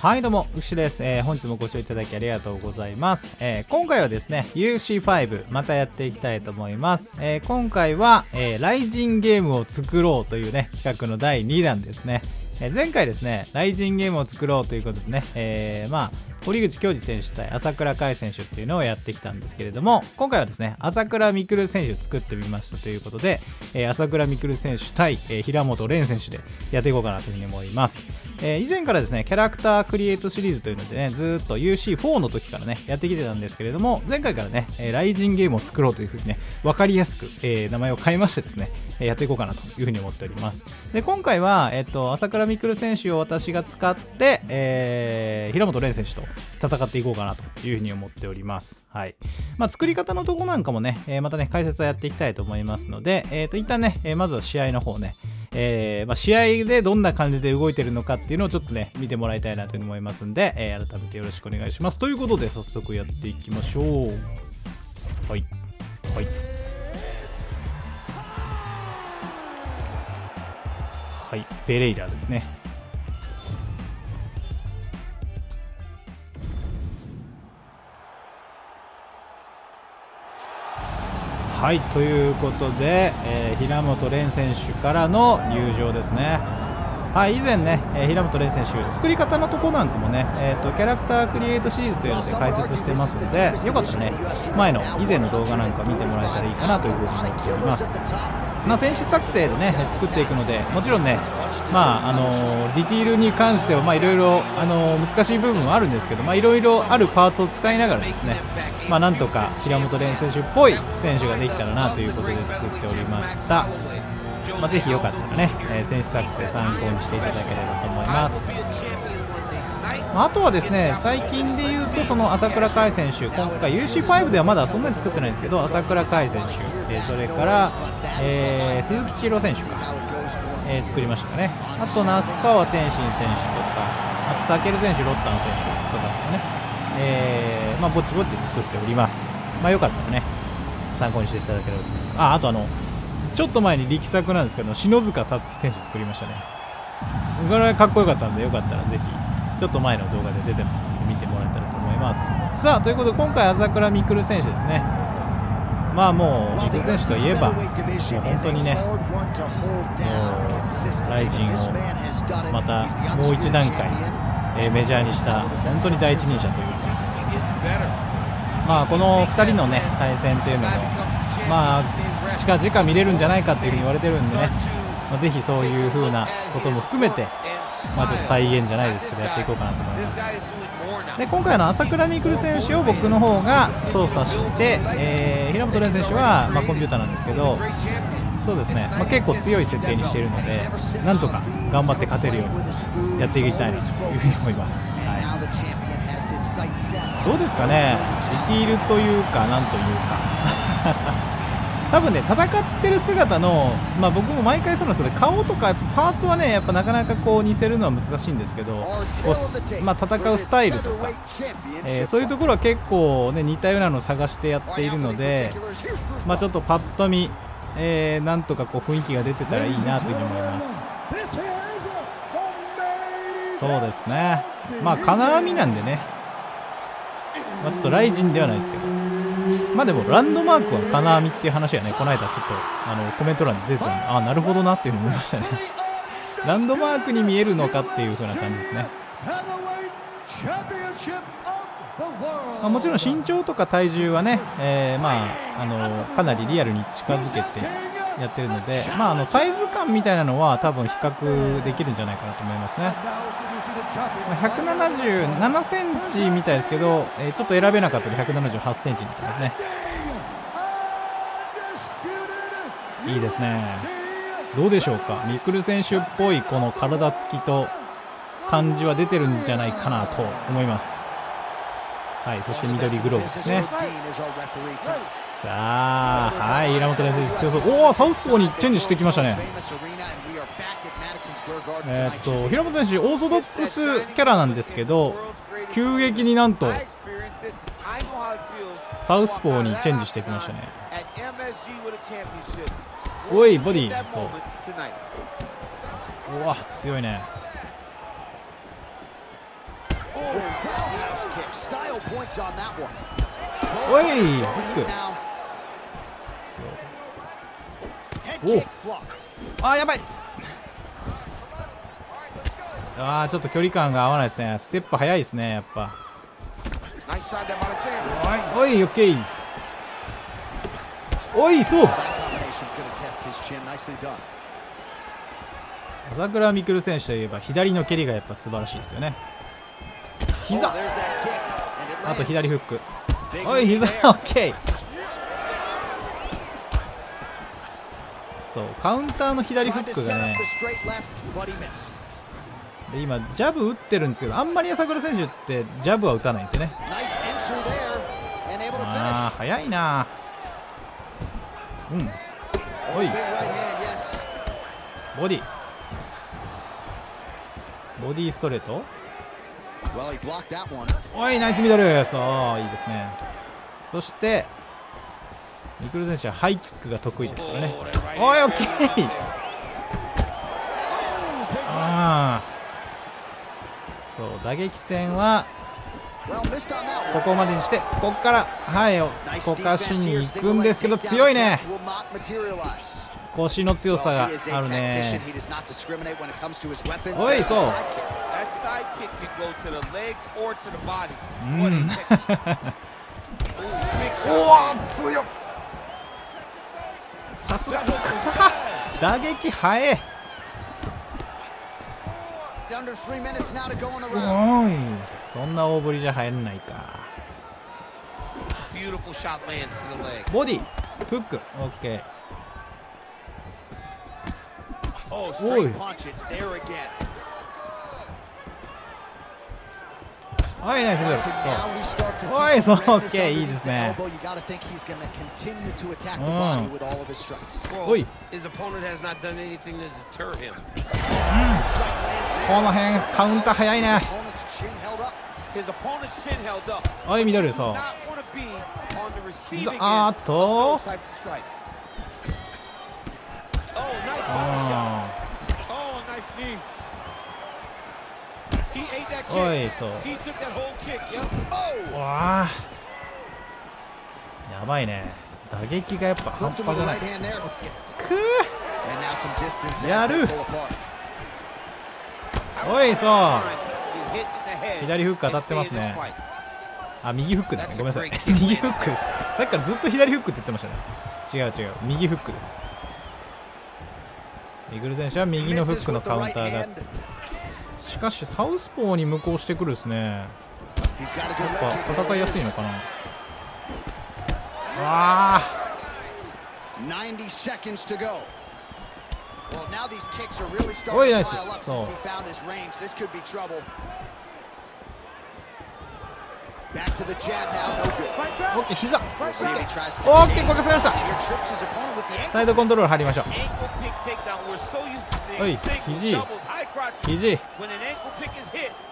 はいどうも、うしです、えー、本日もご視聴いただきありがとうございます。えー、今回はですね、UC5 またやっていきたいと思います。えー、今回は、えー、ライジンゲームを作ろうというね、企画の第2弾ですね。え前回ですね、ライジンゲームを作ろうということでね、えー、まあ、堀口恭司選手対朝倉海選手っていうのをやってきたんですけれども、今回はですね、朝倉未来選手作ってみましたということで、えー、朝倉未来選手対、えー、平本蓮選手でやっていこうかなというふうに思います。えー、以前からですね、キャラクタークリエイトシリーズというのでね、ずっと UC4 の時からね、やってきてたんですけれども、前回からね、えライジンゲームを作ろうというふうにね、わかりやすく、え名前を変えましてですね、えやっていこうかなというふうに思っております。で、今回は、えっと、朝倉未来選手を私が使って、え平本蓮選手と戦っていこうかなというふうに思っております。はい。まあ、作り方のとこなんかもね、えー、またね、解説はやっていきたいと思いますので、えっ、ー、と、一旦ね、え、まずは試合の方ね、えー、まあ、試合でどんな感じで動いてるのかっていうのをちょっとね、見てもらいたいなというふうに思いますんで、え改めてよろしくお願いします。ということで、早速やっていきましょう。はい。はい。はい、ペレイラですね。はいということで、えー、平本蓮選手からの入場ですね。はい、以前ね、えー、平本蓮選手、作り方のとこなんかもね、えーと、キャラクタークリエイトシリーズというので解説してますので、よかったらね、前の以前の動画なんか見てもらえたらいいかなというふうに思っております。まあ、選手作成でね作っていくのでもちろんね、まああのディティールに関してはいろいろ難しい部分はあるんですけどいろいろあるパーツを使いながらですね、まあ、なんとか平本蓮選手っぽい選手ができたらなということで作っておりました。まあ、ぜひよかったらね、えー、選手作成参考にしていただければと思います。まあ、あとはですね最近で言うとその朝倉海選手今回 UC5 ではまだそんなに作ってないんですけど朝倉海選手、えー、それから、えー、鈴木千尋選手か、え、作りましたかね。あと那須川天心選手とかあと武尊選手ロッタン選手とかですね、えまあ、ぼちぼち作っております。まあよかったらね参考にしていただければと思います。ああとあのちょっと前に力作なんですけど篠塚達樹選手作りましたねこれはかっこよかったんでよかったらぜひちょっと前の動画で出てますので見てもらえたらと思いますさあということで今回朝倉未来選手ですねまあもう未来選手といえばもう本当にねもうライジンをまたもう一段階、えー、メジャーにした本当に第一人者というかまあこの2人のね対戦というのもまあ近々見れるんじゃないかっていうふうに言われてるんでね、まあ、ぜひそういう風なことも含めてまあ、ちょっと再現じゃないですけどやっていこうかなと思います。で今回の朝倉未来選手を僕の方が操作して、えー、平本蓮選手は、まあ、コンピューターなんですけどそうですね、まあ、結構強い設定にしているのでなんとか頑張って勝てるようにやっていきたいなというふうに思います、はい、どうですかね。ディティールというかなんというか。多分ね戦ってる姿の、まあ、僕も毎回そうなんですけど顔とかパーツはねやっぱなかなかこう似せるのは難しいんですけどまあ、戦うスタイルとか、えー、そういうところは結構、ね、似たようなのを探してやっているので、まあ、ちょっとパッと見、えー、なんとかこう雰囲気が出てたらいいなというふうに思いますそうですね。まあ金網なんでね、まあ、ちょっとライジンではないですけどまあでも、ランドマークは金網っていう話がね、この間ちょっとあのコメント欄で出てたんで、ああなるほどなっていうふうに思いましたね。ランドマークに見えるのかっていう風な感じですね。まあ、もちろん身長とか体重はね、えー、まあ、あのかなりリアルに近づけてやってるので、まあ、あのサイズ感みたいなのは多分比較できるんじゃないかなと思いますね。177センチみたいですけど、えー、ちょっと選べなかったので178センチみたいですね。いいですね。どうでしょうか、ミクル選手っぽいこの体つきと感じは出てるんじゃないかなと思います。はい、そして緑グローブですね。さあ、はい、平本選手強そう。おお、サウスポーにチェンジしてきましたね。えー、っと、平本選手、オーソドックスキャラなんですけど、急激になんと、サウスポーにチェンジしてきましたね。おい、ボディそう。うわ、強いね。おいフックおあーやばい。あーちょっと距離感が合わないですね。ステップ速いですねやっぱ。おいおいオッケーおいそう。朝倉未来選手といえば左の蹴りがやっぱ素晴らしいですよね。膝。あと左フック。おい膝。オッケーそう。カウンターの左フックがね。で今ジャブ打ってるんですけどあんまり朝倉選手ってジャブは打たないんですよね。ああ早いな。うん。おい。ボディ。ボディストレート。おいナイスミドル。そういいですね。そしてミクル選手はハイキックが得意ですからね。おいオッケー。ああそう打撃戦はここまでにしてここからはいこかしに行くんですけど強いね。腰の強さがあるね。おいそう。うん。おお強っさすが打撃速え。おい。そんな大振りじゃ入らないか。ボディフックオッケーおいおいナイスブル。そう。おいそう。オッケーいいですね。うん。おいこの辺カウンター早いね。おいミドルそうあーっとおいそうわあやばいね。打撃がやっぱ半端じゃない。くーやるおいそう左フック当たってますね。あ右フックですね。ごめんなさい。右フックです。さっきからずっと左フックって言ってましたね。違う違う右フックです。イグル選手は右のフックのカウンターがしかしサウスポーに向こうしてくるですね。やっぱ戦いやすいのかな。あおいナイスそうオッケー膝。オッケーこかせました。サイドコントロール入りましょう。おい肘肘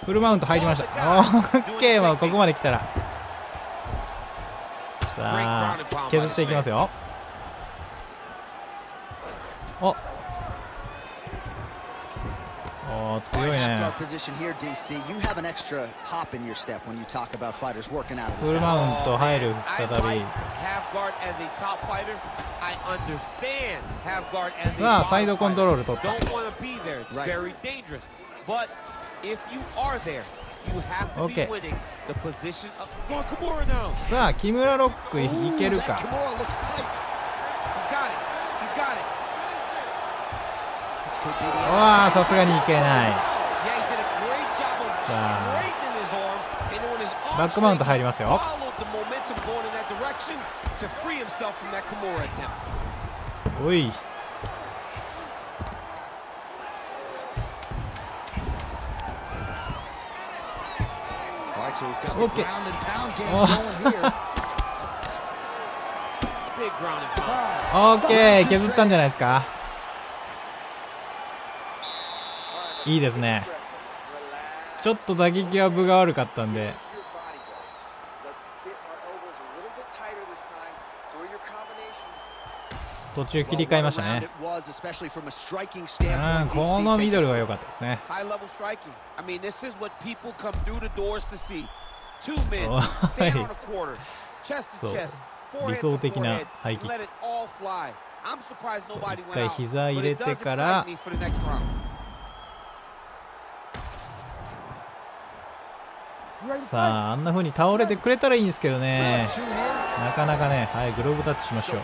フルマウント入りました。オッケーもうここまで来たら。さあ削っていきますよ。おお強いね。フルマウント入る再びさあサイドコントロール取った OK さあ木村ロックいけるかわあさすがにいけない。さあバックマウント入りますよ。おい。オッケーオッケー削ったんじゃないですかいいですね。ちょっと打撃は分が悪かったんで。途中切り替えましたね。うん、このミドルは良かったですね。そう 理想的なハイキック。一回膝入れてからさああんな風に倒れてくれたらいいんですけどね。なかなかねはいグローブタッチしましょう。さ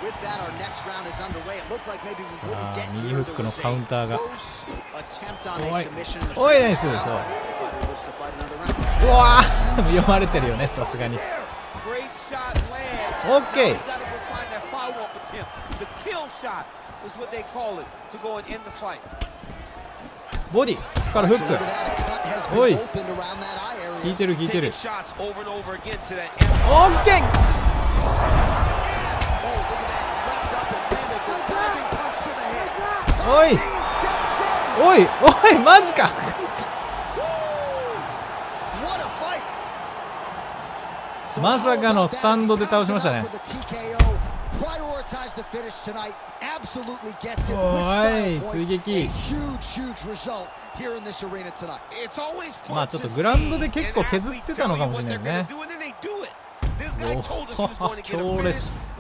あ右フックのカウンターが。おいおいナイス。そう うわ読まれてるよねさすがに。オッケーボディからフック。おい効いてる効いてる。オッケーおい。おいおいマジか。まさかのスタンドで倒しましたねおい追撃まあちょっとグラウンドで結構削ってたのかもしれないね。強烈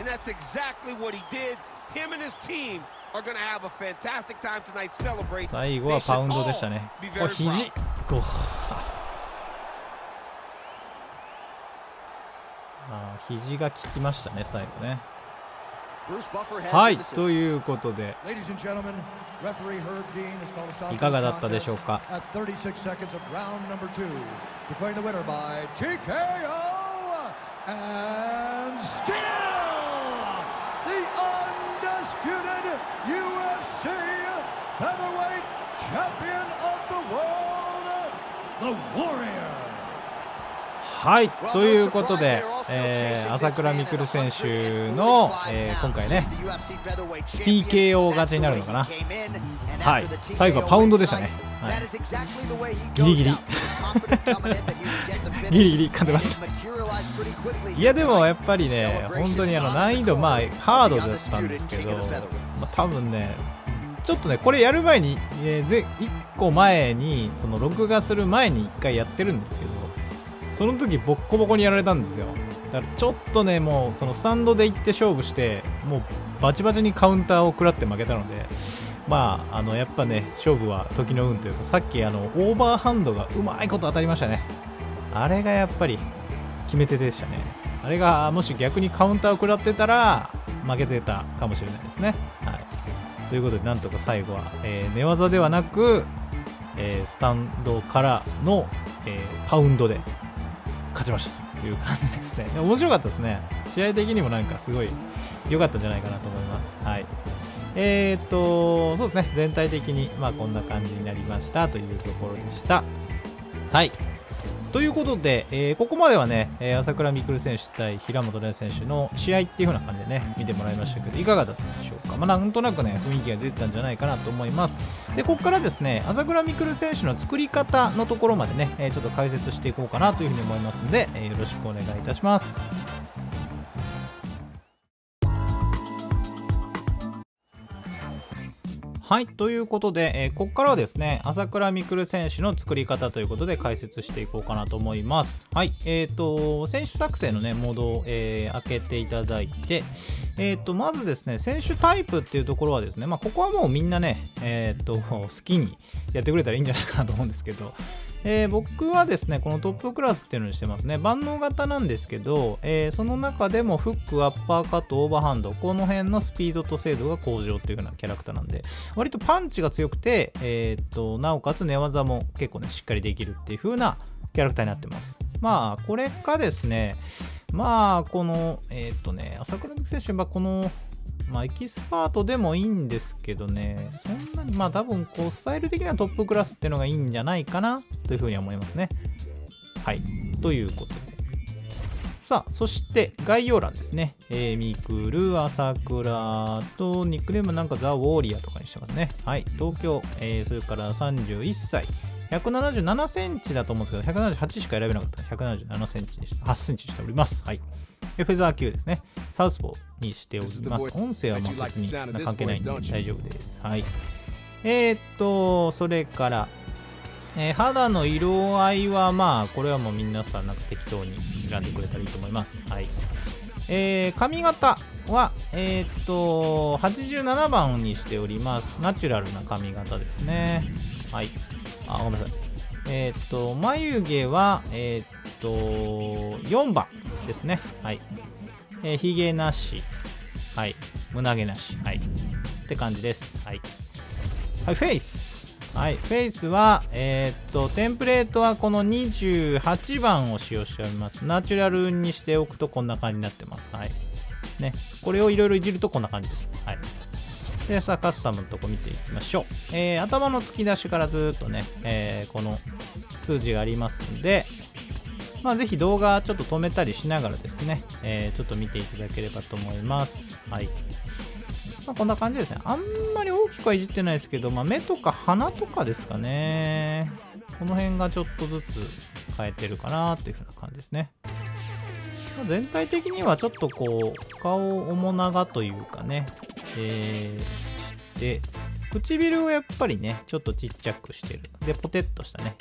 最後はパウンドでしたね。これ肘。ゴあ肘が効きましたね最後ねはいということで。いかがだったでしょうか？はい。ということで、えー、朝倉未来選手の、えー、今回ね TKO 勝ちになるのかな？はい。最後はパウンドでしたね、はい、ギリギリ。ギリギリ噛んでました。いやでもやっぱりね本当にあの難易度まあハードだったんですけど、まあ、多分ねちょっとねこれやる前に、えー、1個前にその録画する前に1回やってるんですけどその時ボッコボコにやられたんですよ。だからちょっとねもうそのスタンドで行って勝負してもうバチバチにカウンターを食らって負けたのでまああのやっぱね勝負は時の運というかさっきあのオーバーハンドがうまいこと当たりましたね。あれがやっぱり決め手でしたね。あれがもし逆にカウンターを食らってたら負けてたかもしれないですね。はい。ということでなんとか最後は、えー、寝技ではなく、えー、スタンドからの、えー、パウンドで勝ちましたという感じですね。面白かったですね。試合的にもなんかすごい良かったんじゃないかなと思います。はい。えー、っと、そうですね。全体的に、まあこんな感じになりましたというところでした。はい。ということで、えー、ここまではね、えー、朝倉未来選手対平本蓮選手の試合っていう風な感じでね、見てもらいましたけど、いかがだったでしょうか。まあ、なんとなくね、雰囲気が出てたんじゃないかなと思います。で、ここからですね、朝倉未来選手の作り方のところまでね、えー、ちょっと解説していこうかなという風に思いますので、えよろしくお願いいたします。はい、ということで、えー、ここからはですね、朝倉未来選手の作り方ということで解説していこうかなと思います。はい、えっ、ー、と、選手作成のね、モードを、えー、開けていただいて、えっ、と、まずですね、選手タイプっていうところはですね、まあ、ここはもうみんなね、えっ、と、好きにやってくれたらいいんじゃないかなと思うんですけど、えー、僕はですね、このトップクラスっていうのにしてますね。万能型なんですけど、えー、その中でもフック、アッパーカット、オーバーハンド、この辺のスピードと精度が向上っていうようなキャラクターなんで、割とパンチが強くて、えー、っと、なおかつ寝技も結構ね、しっかりできるっていう風なキャラクターになってます。まあ、これかですね、まあ、この、え、っとね、朝倉未来選手はこのまあ、エキスパートでもいいんですけどね、そんなに、まあ多分、こう、スタイル的なトップクラスっていうのがいいんじゃないかな、というふうに思いますね。はい。ということで。さあ、そして概要欄ですね。えー、ミクル、朝倉と、ニックネームなんかザ・ウォーリアとかにしてますね。はい。東京、えー、それから31歳。177センチだと思うんですけど、178しか選べなかった。177センチにした8センチにしております。はい。フェザー級ですね。サウスポーにしております。音声はまあ別に関係ないんで大丈夫です。はい。えー、っと、それから、えー、肌の色合いはまあ、これはもう皆さんなんか適当に選んでくれたらいいと思います。はい。えー、髪型は、えー、っと、87番にしております。ナチュラルな髪型ですね。はい。あ、ごめんなさい。えー、っと、眉毛は、えー、っと、4番ですね。はい。えー、髭なし。はい。胸毛なし。はい。って感じです。はい。はい、フェイス。はい、フェイスは、えー、っと、テンプレートはこの28番を使用しております。ナチュラルにしておくとこんな感じになってます。はい。ね、これをいろいろいじるとこんな感じです。はい。で、さあ、カスタムのとこ見ていきましょう。えー、頭の突き出しからずっとね、えー、この数字がありますんで、まあ、ぜひ動画ちょっと止めたりしながらですね、えー、ちょっと見ていただければと思います。はい。まあ、こんな感じですね。あんまり大きくはいじってないですけど、まあ、目とか鼻とかですかね。この辺がちょっとずつ変えてるかなっていう風な感じですね。ま、全体的にはちょっとこう、顔面長というかね、えー、して、唇をやっぱりね、ちょっとちっちゃくしてる。で、ポテッとしたね、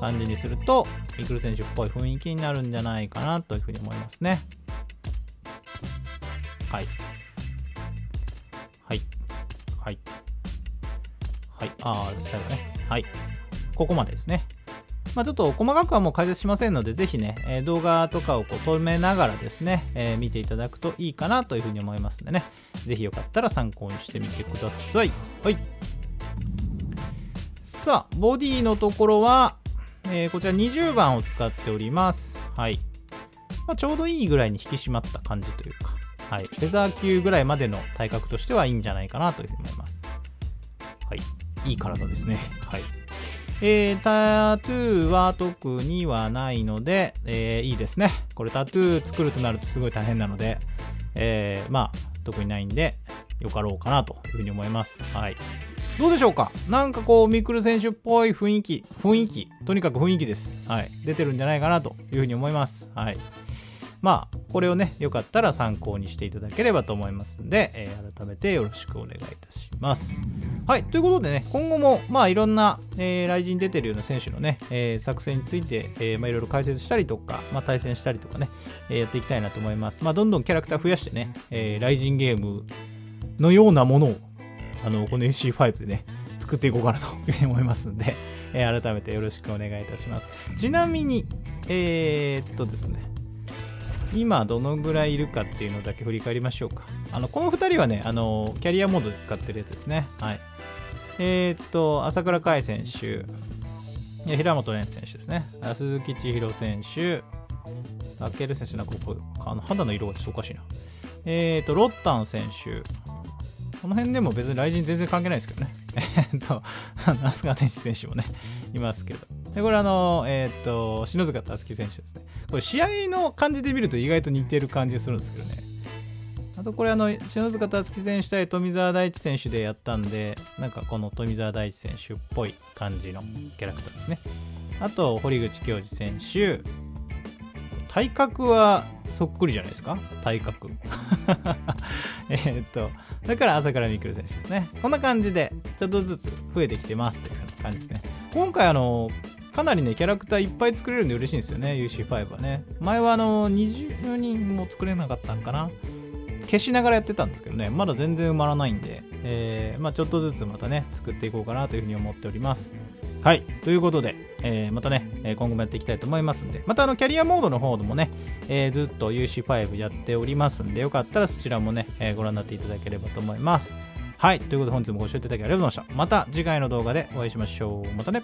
感じにすると、ミクル選手っぽい雰囲気になるんじゃないかなというふうに思いますね。はい。はい。はい。はい。ああ、最後ね。はい。ここまでですね。まあ、ちょっと細かくはもう解説しませんので、ぜひね、えー、動画とかをこう止めながらですね、えー、見ていただくといいかなというふうに思いますんでね、ぜひよかったら参考にしてみてください。はい。さあ、ボディのところは、えー、こちら20番を使っております。はい。まあ、ちょうどいいぐらいに引き締まった感じというか、はい、フェザー級ぐらいまでの体格としてはいいんじゃないかなというふうに思います。はい、いい体ですね。はい。えー、タトゥーは特にはないので、えー、いいですね。これタトゥー作るとなるとすごい大変なので、えー、まあ、特にないんで、よかろうかなというふうに思います。はい。どうでしょうか？なんかこう、ミクル選手っぽい雰囲気、雰囲気、とにかく雰囲気です。はい。出てるんじゃないかなというふうに思います。はい。まあ、これをね、よかったら参考にしていただければと思いますんで、えー、改めてよろしくお願いいたします。はい、ということでね、今後も、まあ、いろんな、えー、来人出てるような選手のね、えー、作戦について、え、まあ、いろいろ解説したりとか、まあ、対戦したりとかね、え、やっていきたいなと思います。まあ、どんどんキャラクター増やしてね、えー、来人ゲームのようなものを、あの、この NC5 でね、作っていこうかなというふうに思いますんで、えー、改めてよろしくお願いいたします。ちなみに、えー、っとですね、今どのぐらいいるかっていうのだけ振り返りましょうか。あの、この2人はね、あの、キャリアモードで使ってるやつですね。はい。えー、っと、朝倉海選手、平本蓮選手ですね。鈴木千尋選手、ラケル選手、なんかここ、あの肌の色がちょっとおかしいな。えー、っと、ロッタン選手、この辺でも別に雷神全然関係ないですけどね。えっと、那須川天心選手もね、いますけど。で、これあの、えっ、と、篠塚達樹選手ですね。これ試合の感じで見ると意外と似てる感じするんですけどね。あとこれあの、篠塚達樹選手対富澤大地選手でやったんで、なんかこの富澤大地選手っぽい感じのキャラクターですね。あと、堀口教授選手。体格はそっくりじゃないですか？体格。えっと、だから朝からミクル選手ですね。こんな感じで、ちょっとずつ増えてきてますという感じですね。今回あの、かなりね、キャラクターいっぱい作れるんで嬉しいんですよね、UC5 はね。前はあの、20人も作れなかったんかな。消しながらやってたんですけどね、まだ全然埋まらないんで、えー、まあ、ちょっとずつまたね、作っていこうかなというふうに思っております。はい。ということで、えー、またね、今後もやっていきたいと思いますんで、またあの、キャリアモードの方でもね、えー、ずっと UC5 やっておりますんで、よかったらそちらもね、えご覧になっていただければと思います。はい。ということで本日もご視聴いただきありがとうございました。また次回の動画でお会いしましょう。またね。